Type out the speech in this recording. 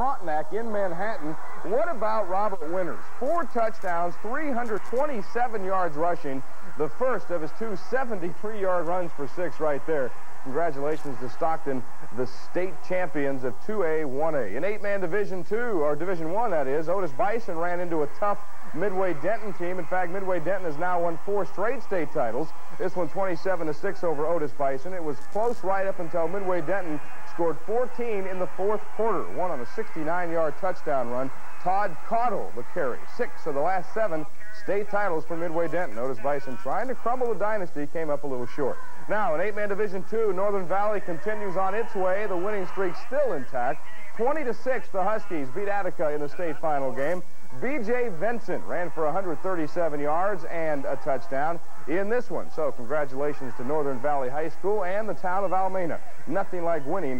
Frontenac in Manhattan. What about Robert Winters? Four touchdowns, 327 yards rushing. The first of his two 73-yard runs for six right there. Congratulations to Stockton, the state champions of 2A, 1A. In eight-man Division 2, or Division 1, that is, Otis Bison ran into a tough Midway Denton team. In fact, Midway Denton has now won four straight state titles. This one 27-6 over Otis Bison. It was close right up until Midway Denton scored 14 in the fourth quarter, one on a 69-yard touchdown run. Todd Caudle, the carry. Six of the last seven state titles for Midway Denton. Otis Bison trying to crumble the dynasty, came up a little short. Now, in eight-man Division Northern Valley continues on its way. The winning streak still intact. 20 to 6, the Huskies beat Attica in the state final game. B.J. Vincent ran for 137 yards and a touchdown in this one. So congratulations to Northern Valley High School and the town of Almena. Nothing like winning